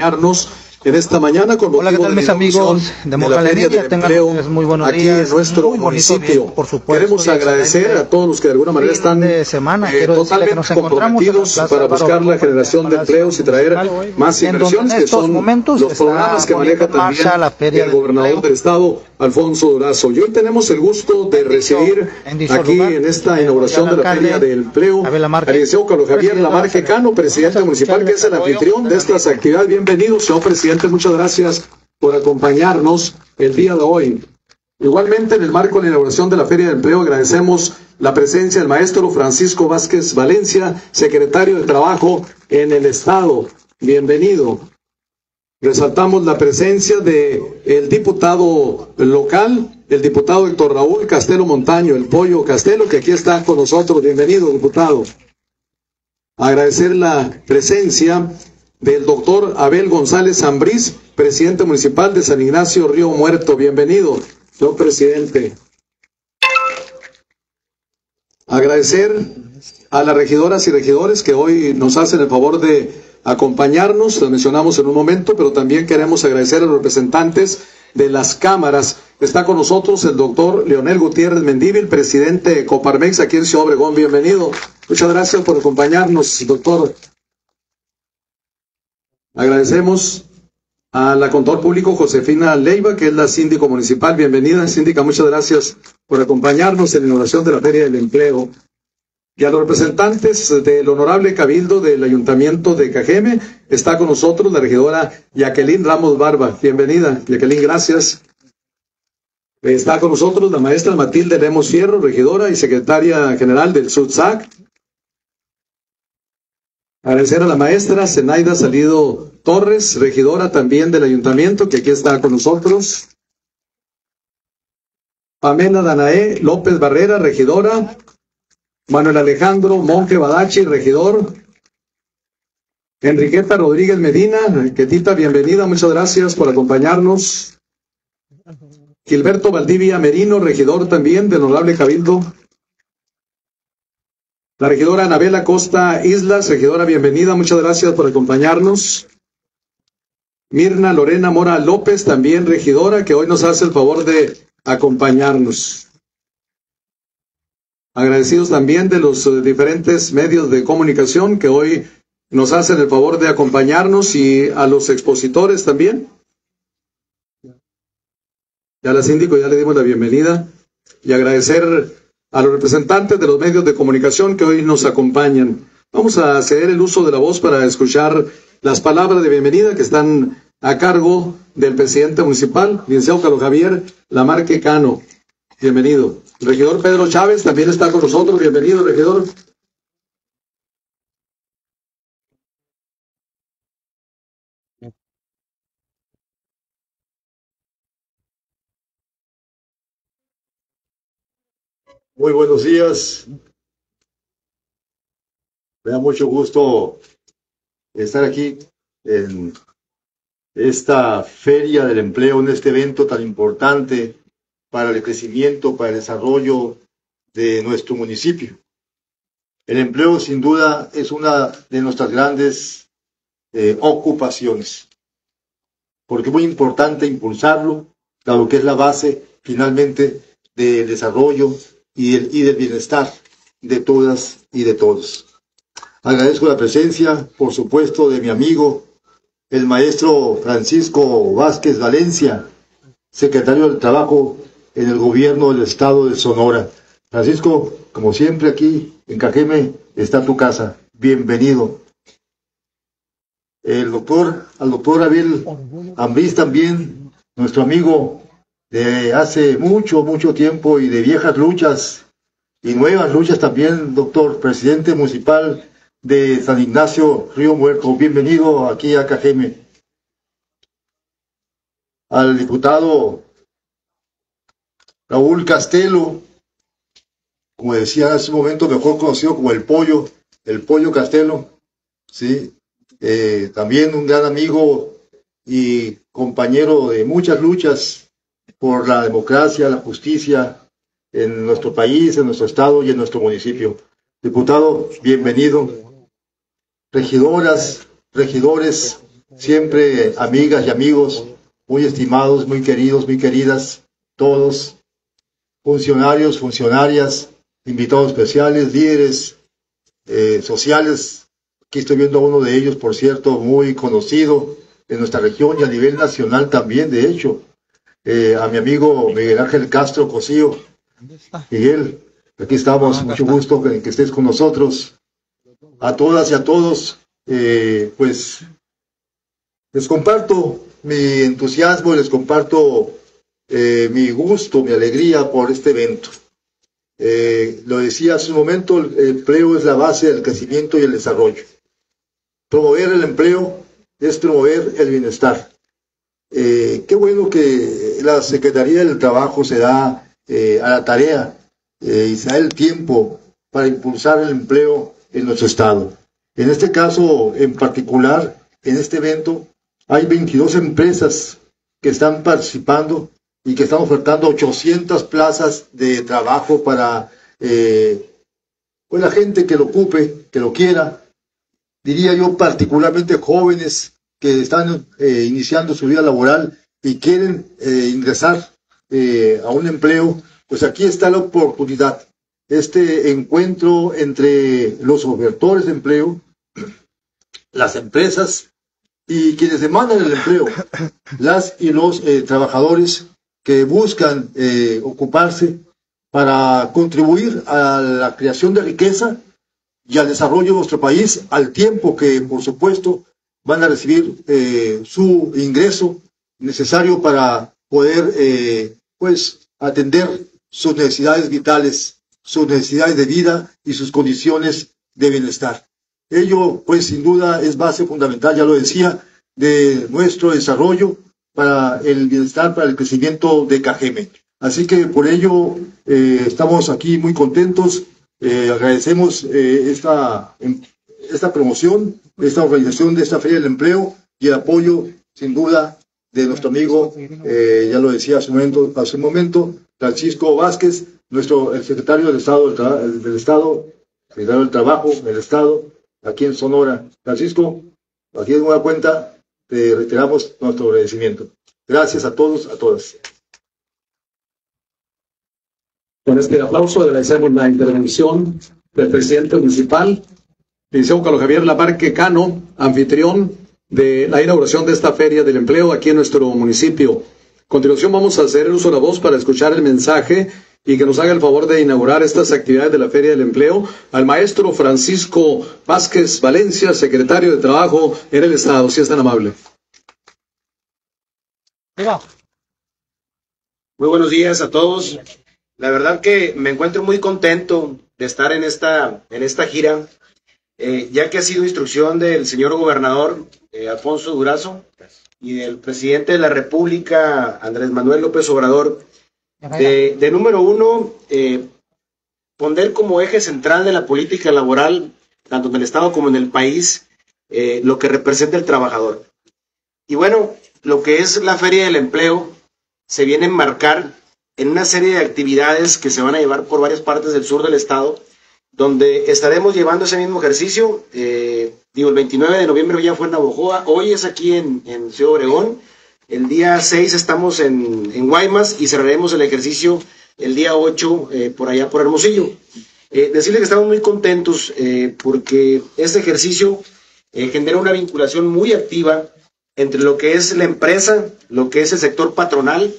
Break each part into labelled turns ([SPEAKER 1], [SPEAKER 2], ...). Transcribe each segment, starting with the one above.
[SPEAKER 1] acompañarnos en esta mañana con
[SPEAKER 2] Hola, ¿qué tal
[SPEAKER 1] de
[SPEAKER 2] mis
[SPEAKER 1] la
[SPEAKER 2] amigos de
[SPEAKER 1] la
[SPEAKER 2] Moca
[SPEAKER 1] Feria
[SPEAKER 2] Media?
[SPEAKER 1] del
[SPEAKER 2] Tengan
[SPEAKER 1] Empleo
[SPEAKER 2] ustedes muy buenos
[SPEAKER 1] aquí
[SPEAKER 2] días.
[SPEAKER 1] en nuestro
[SPEAKER 2] Muy
[SPEAKER 1] municipio.
[SPEAKER 2] día, por supuesto,
[SPEAKER 1] Queremos agradecer a todos los que de alguna manera están
[SPEAKER 2] de semana,
[SPEAKER 1] eh,
[SPEAKER 2] decirle que
[SPEAKER 1] totalmente
[SPEAKER 2] nos en la
[SPEAKER 1] comprometidos para buscar la generación de empleos y traer más inversiones que son
[SPEAKER 2] momentos
[SPEAKER 1] los programas que maneja también
[SPEAKER 2] la Feria
[SPEAKER 1] el gobernador del estado, Alfonso Durazo. Y hoy tenemos el gusto de recibir aquí en esta inauguración de la Feria del Empleo al licenciado Carlos Javier Lamarque
[SPEAKER 2] de la
[SPEAKER 1] Cano, presidente municipal, que es el anfitrión de estas actividades. Bienvenido, señor presidente, muchas gracias por acompañarnos el día de hoy. Igualmente, en el marco de la inauguración de la Feria del Empleo, agradecemos la presencia del maestro Francisco Vázquez Valencia, secretario de Trabajo en el Estado. Bienvenido. Resaltamos la presencia de el diputado local, el diputado Héctor Raúl Castelo Montaño, el Pollo Castelo, que aquí está con nosotros. Bienvenido, diputado. Agradecer la presencia del doctor Abel González Zambriz, presidente municipal de San Ignacio Río Muerto. Bienvenido, señor presidente. Agradecer a las regidoras y regidores que hoy nos hacen el favor de acompañarnos, lo mencionamos en un momento, pero también queremos agradecer a los representantes de las cámaras. Está con nosotros el doctor Leonel Gutiérrez Mendívil, presidente de Coparmex aquí en Ciudad Obregón. Bienvenido. Muchas gracias por acompañarnos, doctor. Agradecemos a la contador público Josefina Leiva, que es la síndico municipal. Bienvenida, síndica. Muchas gracias por acompañarnos en la inauguración de la Feria del Empleo. Y a los representantes del honorable cabildo del Ayuntamiento de Cajeme, está con nosotros la regidora Jacqueline Ramos Barba. Bienvenida, Jacqueline, gracias. Está con nosotros la maestra Matilde Lemos Fierro, regidora y secretaria general del SUTSAC. Agradecer a la maestra Zenaida Salido Torres, regidora también del ayuntamiento, que aquí está con nosotros. Pamela Danae López Barrera, regidora. Manuel Alejandro Monje Badachi, regidor. Enriqueta Rodríguez Medina, Quetita, bienvenida, muchas gracias por acompañarnos. Gilberto Valdivia Merino, regidor también del Honorable Cabildo. La regidora Anabela Costa Islas, regidora, bienvenida, muchas gracias por acompañarnos. Mirna Lorena Mora López, también regidora, que hoy nos hace el favor de acompañarnos. Agradecidos también de los eh, diferentes medios de comunicación que hoy nos hacen el favor de acompañarnos y a los expositores también. Ya la síndico ya le dimos la bienvenida y agradecer a los representantes de los medios de comunicación que hoy nos acompañan. Vamos a ceder el uso de la voz para escuchar las palabras de bienvenida que están a cargo del presidente municipal, licenciado Carlos Javier Lamarque Cano. Bienvenido. Regidor Pedro Chávez también está con nosotros. Bienvenido, regidor.
[SPEAKER 3] Muy buenos días. Me da mucho gusto estar aquí en esta feria del empleo, en este evento tan importante para el crecimiento, para el desarrollo de nuestro municipio. El empleo, sin duda, es una de nuestras grandes eh, ocupaciones, porque es muy importante impulsarlo, dado que es la base finalmente del desarrollo y, el, y del bienestar de todas y de todos. Agradezco la presencia, por supuesto, de mi amigo, el maestro Francisco Vázquez Valencia, secretario del Trabajo en el gobierno del estado de Sonora. Francisco, como siempre aquí en Cajeme está tu casa. Bienvenido. El doctor, al doctor Abel Ambriz también, nuestro amigo de hace mucho, mucho tiempo y de viejas luchas y nuevas luchas también, doctor, presidente municipal de San Ignacio Río Muerto. Bienvenido aquí a Cajeme. Al diputado Raúl Castelo, como decía hace un momento, mejor conocido como el Pollo, el Pollo Castelo, ¿sí? Eh, también un gran amigo y compañero de muchas luchas por la democracia, la justicia en nuestro país, en nuestro estado y en nuestro municipio. Diputado, bienvenido. Regidoras, regidores, siempre amigas y amigos, muy estimados, muy queridos, muy queridas, todos, funcionarios, funcionarias, invitados especiales, líderes eh, sociales. Aquí estoy viendo a uno de ellos, por cierto, muy conocido en nuestra región y a nivel nacional también, de hecho, eh, a mi amigo Miguel Ángel Castro Cosío. Miguel, aquí estamos, ah, mucho gusto que, que, estés con nosotros. A todas y a todos, eh, pues les comparto mi entusiasmo, les comparto mi gusto, mi alegría por este evento. Eh, lo decía hace un momento, el empleo es la base del crecimiento y el desarrollo. Promover el empleo es promover el bienestar. Eh, qué bueno que la Secretaría del Trabajo se da eh, a la tarea y se da el tiempo para impulsar el empleo en nuestro Estado. En este caso, en particular, en este evento, hay 22 empresas que están participando y que están ofertando 800 plazas de trabajo para eh, pues la gente que lo ocupe, que lo quiera. Diría yo particularmente jóvenes que están eh, iniciando su vida laboral y quieren eh, ingresar a un empleo, pues aquí está la oportunidad. Este encuentro entre los ofertores de empleo, las empresas y quienes demandan el empleo, las y los trabajadores que buscan eh, ocuparse para contribuir a la creación de riqueza y al desarrollo de nuestro país, al tiempo que, por supuesto, van a recibir eh, su ingreso necesario para poder, eh, pues, atender sus necesidades vitales, sus necesidades de vida y sus condiciones de bienestar. Ello, pues, sin duda, es base fundamental, ya lo decía, de nuestro desarrollo para el bienestar, para el crecimiento de Cajeme. Así que por ello eh, estamos aquí muy contentos, eh, agradecemos eh, esta, em, esta promoción, esta organización de esta Feria del Empleo y el apoyo, sin duda, de nuestro amigo, ya lo decía hace un momento, hace momento Francisco Vázquez, nuestro el secretario del Estado, del, del Estado, secretario del Trabajo del Estado, aquí en Sonora. Francisco, aquí en una cuenta, te reiteramos nuestro agradecimiento. Gracias a todos, a todas.
[SPEAKER 1] Con este aplauso agradecemos la intervención del presidente municipal, licenciado Carlos Javier Lamarque Cano, anfitrión de la inauguración de esta Feria del Empleo aquí en nuestro municipio. A continuación vamos a hacer el uso de la voz para escuchar el mensaje y que nos haga el favor de inaugurar estas actividades de la Feria del Empleo al maestro Francisco Vázquez Valencia, secretario de Trabajo en el Estado, si es tan amable.
[SPEAKER 2] Muy buenos días a todos. La verdad que me encuentro muy contento de estar en esta, en esta gira, eh, ya que ha sido instrucción del señor gobernador eh, Alfonso Durazo y del presidente de la República, Andrés Manuel López Obrador, de, número uno, eh, poner como eje central de la política laboral, tanto en el Estado como en el país, eh, lo que representa el trabajador. Y bueno, lo que es la Feria del Empleo se viene a enmarcar en una serie de actividades que se van a llevar por varias partes del sur del Estado, donde estaremos llevando ese mismo ejercicio. Eh, digo, el 29 de noviembre ya fue en Navojoa, hoy es aquí en, en Ciudad Obregón el día 6 estamos en, en, Guaymas y cerraremos el ejercicio el día 8 eh, por allá por Hermosillo. Eh, decirle que estamos muy contentos eh, porque este ejercicio genera una vinculación muy activa entre lo que es la empresa, lo que es el sector patronal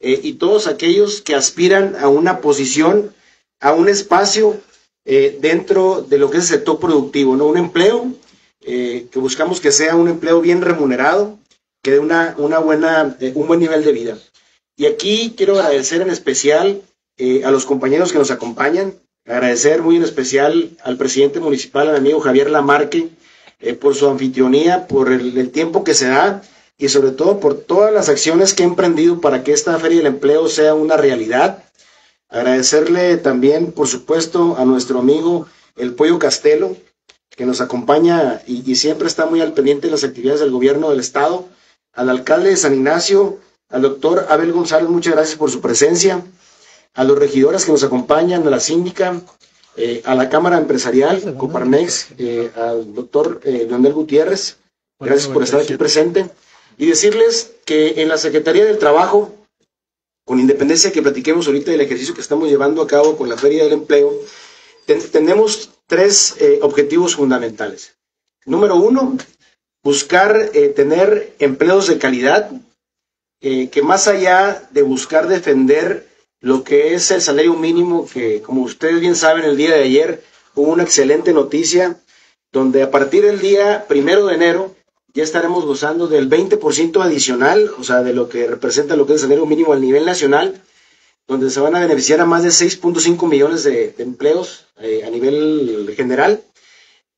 [SPEAKER 2] y todos aquellos que aspiran a una posición, a un espacio dentro de lo que es el sector productivo, ¿no? Un empleo que buscamos que sea un empleo bien remunerado, que dé una, una buena, eh, un buen nivel de vida. Y aquí quiero agradecer en especial eh, a los compañeros que nos acompañan, agradecer muy en especial al presidente municipal, al amigo Javier Lamarque, eh, por su anfitrionía, por el, tiempo que se da y sobre todo por todas las acciones que ha emprendido para que esta Feria del Empleo sea una realidad. Agradecerle también, por supuesto, a nuestro amigo el Pollo Castelo, que nos acompaña y, y siempre está muy al pendiente de las actividades del gobierno del Estado al alcalde de San Ignacio, al doctor Abel González, muchas gracias por su presencia, a los regidores que nos acompañan, a la síndica, eh, a la Cámara Empresarial, Coparmex, eh, al doctor eh, Leonel Gutiérrez, Gracias por estar aquí presente. Y decirles que en la Secretaría del Trabajo, con independencia que platiquemos ahorita del ejercicio que estamos llevando a cabo con la Feria del Empleo, tenemos tres eh, objetivos fundamentales. Número uno, buscar eh, tener empleos de calidad, eh, que más allá de buscar defender lo que es el salario mínimo, que como ustedes bien saben, el día de ayer hubo una excelente noticia, donde a partir del día primero de enero ya estaremos gozando del 20% adicional, o sea, de lo que representa lo que es el salario mínimo a nivel nacional, donde se van a beneficiar a más de 6.5 millones de, empleos eh, a nivel general.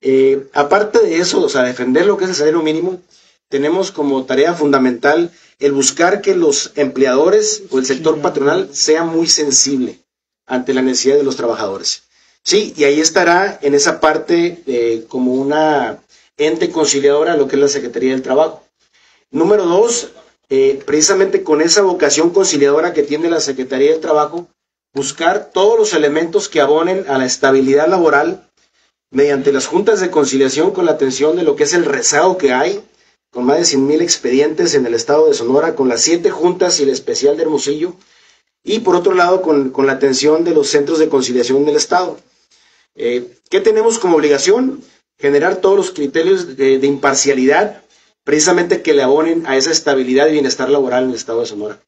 [SPEAKER 2] Eh, aparte de eso, o sea, defender lo que es el salario mínimo, tenemos como tarea fundamental el buscar que los empleadores o el sector patronal sea muy sensible ante la necesidad de los trabajadores. Sí, y ahí estará en esa parte eh, como una ente conciliadora lo que es la Secretaría del Trabajo. Número dos, eh, precisamente con esa vocación conciliadora que tiene la Secretaría del Trabajo, buscar todos los elementos que abonen a la estabilidad laboral mediante las juntas de conciliación con la atención de lo que es el rezago que hay, con más de 100 mil expedientes en el estado de Sonora, con las siete juntas y el especial de Hermosillo, y por otro lado con, la atención de los centros de conciliación del estado. Eh, ¿Qué tenemos como obligación? Generar todos los criterios de, imparcialidad, precisamente que le abonen a esa estabilidad y bienestar laboral en el estado de Sonora.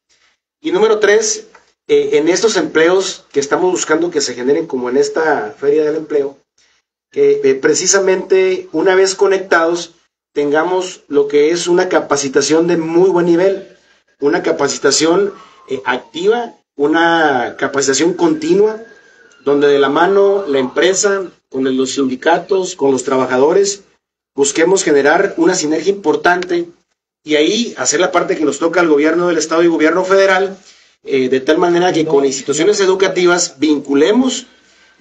[SPEAKER 2] Y número tres, eh, en estos empleos que estamos buscando que se generen como en esta feria del empleo, que eh, precisamente una vez conectados tengamos lo que es una capacitación de muy buen nivel, una capacitación eh, activa, una capacitación continua, donde de la mano la empresa, con los sindicatos, con los trabajadores, busquemos generar una sinergia importante y ahí hacer la parte que nos toca al gobierno del Estado y gobierno federal, eh, de tal manera que con instituciones educativas vinculemos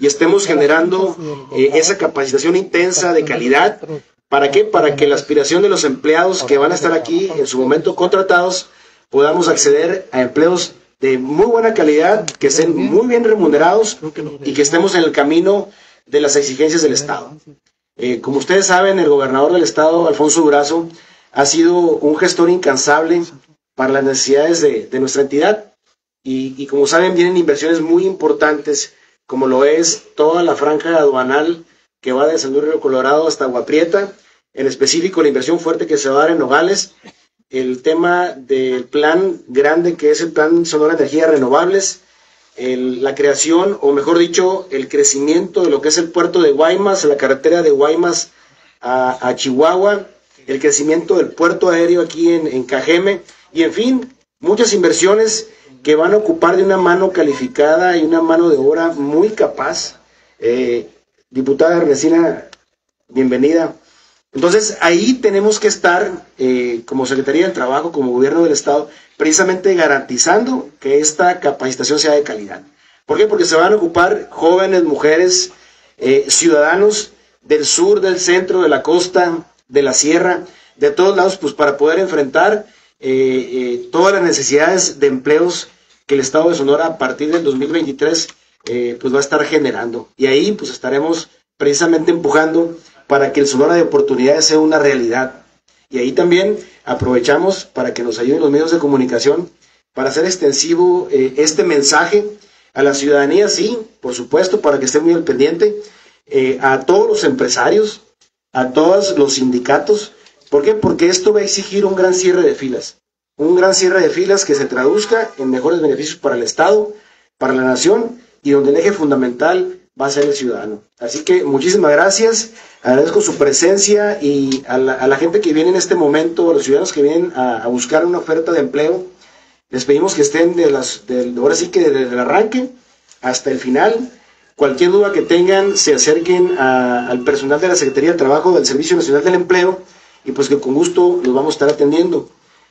[SPEAKER 2] y estemos generando eh, esa capacitación intensa de calidad. ¿Para qué? Para que la aspiración de los empleados que van a estar aquí en su momento contratados podamos acceder a empleos de muy buena calidad, que estén muy bien remunerados y que estemos en el camino de las exigencias del Estado. Eh, como ustedes saben, el gobernador del Estado, Alfonso Durazo, ha sido un gestor incansable para las necesidades de, nuestra entidad y, como saben, vienen inversiones muy importantes como lo es toda la franja aduanal que va de San Luis Río Colorado hasta Guaprieta, en específico la inversión fuerte que se va a dar en Nogales, el tema del plan grande que es el plan Sonora Energías Renovables, la creación, o mejor dicho, el crecimiento de lo que es el puerto de Guaymas, la carretera de Guaymas a, Chihuahua, el crecimiento del puerto aéreo aquí en Cajeme, y en fin, muchas inversiones que van a ocupar de una mano calificada y una mano de obra muy capaz. Eh, diputada Ernestina, bienvenida. Entonces, ahí tenemos que estar eh, como Secretaría del Trabajo, como Gobierno del Estado, precisamente garantizando que esta capacitación sea de calidad. ¿Por qué? Porque se van a ocupar jóvenes, mujeres, eh, ciudadanos del sur, del centro, de la costa, de la sierra, de todos lados, pues para poder enfrentar eh, eh, todas las necesidades de empleos que el Estado de Sonora a partir del 2023 eh, pues va a estar generando. Y ahí pues estaremos precisamente empujando para que el Sonora de oportunidades sea una realidad. Y ahí también aprovechamos para que nos ayuden los medios de comunicación para hacer extensivo este mensaje a la ciudadanía, sí, por supuesto, para que esté muy al pendiente, a todos los empresarios, a todos los sindicatos, ¿Por qué? Porque esto va a exigir un gran cierre de filas. Un gran cierre de filas que se traduzca en mejores beneficios para el Estado, para la nación y donde el eje fundamental va a ser el ciudadano. Así que muchísimas gracias, agradezco su presencia y a la, gente que viene en este momento, a los ciudadanos que vienen a, buscar una oferta de empleo, les pedimos que estén de las, ahora sí que desde el arranque hasta el final. Cualquier duda que tengan, se acerquen al personal de la Secretaría de Trabajo del Servicio Nacional del Empleo y pues que con gusto los vamos a estar atendiendo.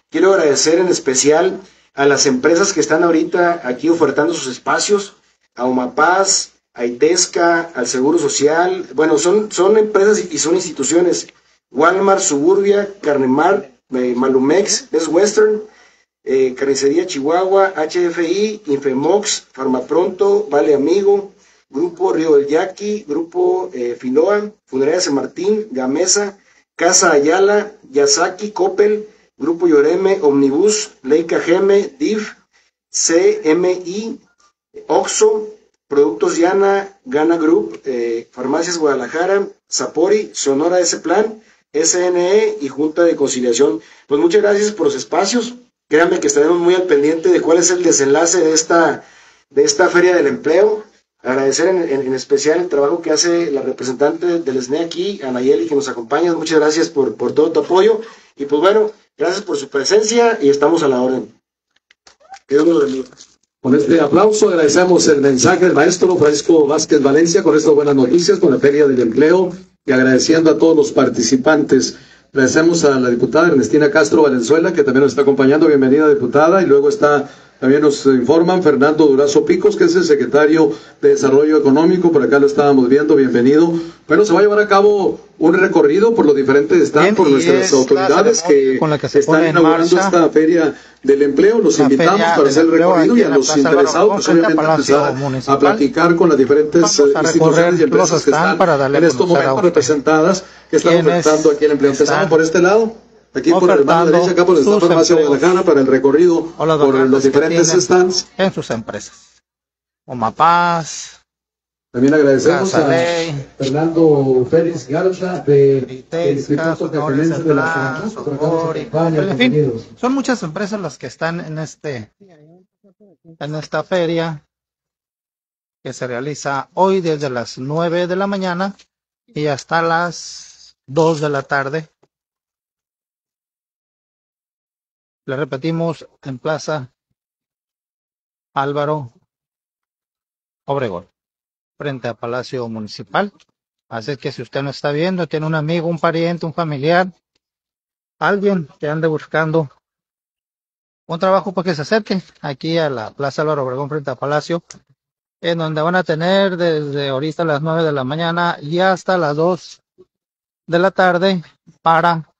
[SPEAKER 2] Quiero agradecer en especial a las empresas que están ahorita aquí ofertando sus espacios, a Omapaz, a Itesca, al Seguro Social, bueno, son, son empresas y son instituciones, Walmart, Suburbia, Carnemar, eh, Malumex, es Western, eh, Carnicería Chihuahua, HFI, Infemox, Farmapronto, Vale Amigo, Grupo Río del Yaqui, Grupo eh, Filoa, Funeraria San Martín, Gamesa, Casa Ayala, Yasaki, Coppel, Grupo Lloreme, Omnibus, Leica Geme, DIV, CMI, Oxo, Productos Diana, Gana Group, eh, Farmacias Guadalajara, Sapori, Sonora S Plan, SNE y Junta de Conciliación. Pues muchas gracias por los espacios. Créanme que estaremos muy al pendiente de cuál es el desenlace de esta, de esta Feria del Empleo. Agradecer en, especial el trabajo que hace la representante del SNE aquí, Anayeli, que nos acompaña. Muchas gracias por, por todo tu apoyo. Y pues bueno, gracias por su presencia y estamos a la orden. Dios nos bendiga.
[SPEAKER 1] Con este aplauso agradecemos el mensaje del maestro Francisco Vázquez Valencia con estas buenas noticias, con la Feria del Empleo y agradeciendo a todos los participantes. Agradecemos a la diputada Ernestina Castro Valenzuela, que también nos está acompañando. Bienvenida, diputada. Y luego está también nos informan Fernando Durazo Picos, que es el secretario de Desarrollo Económico, por acá lo estábamos viendo, bienvenido. Bueno, se va a llevar a cabo un recorrido por los diferentes estados, por nuestras autoridades que, están inaugurando esta feria del empleo. Los invitamos para hacer el recorrido y a los interesados, pues obviamente empezar a platicar con las diferentes instituciones y empresas que están en estos momentos representadas, que están ofertando aquí el empleo. Empezamos por este lado. Aquí por el mano derecha, acá por el Estado Farmacia Guadalajara, para el recorrido por los diferentes stands.
[SPEAKER 4] En sus empresas. Omapaz.
[SPEAKER 1] También agradecemos a Fernando Félix Garza de, Instituto de la
[SPEAKER 4] En fin, son muchas empresas las que están en este en esta feria que se realiza hoy desde las 9 de la mañana y hasta las 2 de la tarde Le repetimos en Plaza Álvaro Obregón, frente a Palacio Municipal. Así que si usted no está viendo, tiene un amigo, un pariente, un familiar, alguien que ande buscando un trabajo, pues que se acerque aquí a la Plaza Álvaro Obregón frente a Palacio, en donde van a tener desde ahorita las 9 de la mañana y hasta las 2 de la tarde para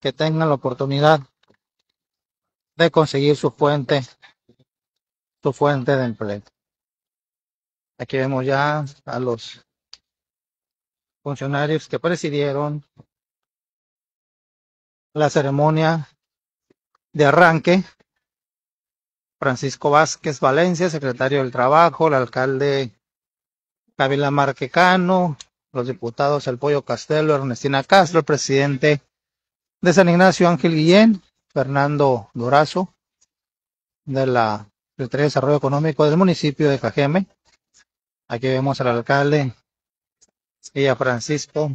[SPEAKER 4] que tengan la oportunidad de conseguir su fuente, su fuente de empleo. Aquí vemos ya a los funcionarios que presidieron la ceremonia de arranque. Francisco Vázquez Valencia, secretario del Trabajo, el alcalde Kabila Marquecano, los diputados El Pollo Castelo, Ernestina Castro, el presidente de San Ignacio Ángel Guillén, Fernando Durazo, de la Secretaría de Desarrollo Económico del municipio de Cajeme. Aquí vemos al alcalde y a Francisco.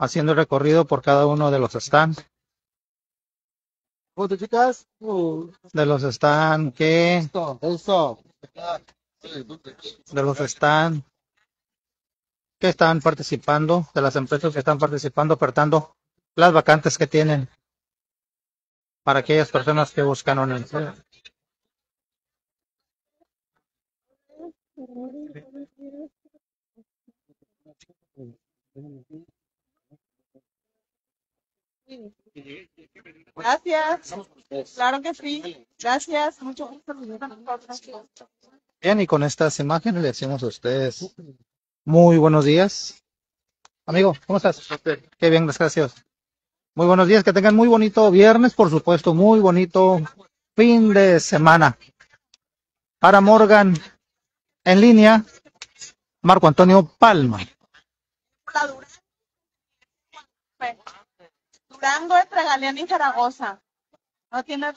[SPEAKER 4] Haciendo el recorrido por cada uno de los stands. De los stands que. De los stands que están participando, de las empresas que están participando, ofertando las vacantes que tienen para aquellas personas que buscan un empleo.
[SPEAKER 5] Gracias. Claro que sí. Gracias. Mucho gusto.
[SPEAKER 4] Bien, y con estas imágenes le decimos a ustedes muy buenos días. Amigo, ¿cómo estás? Qué bien, gracias. Muy buenos días, que tengan muy bonito viernes, por supuesto, muy bonito fin de semana. Para Morgan, en línea, Marco Antonio Palma.
[SPEAKER 5] Durango entre Galeán y Zaragoza. No tiene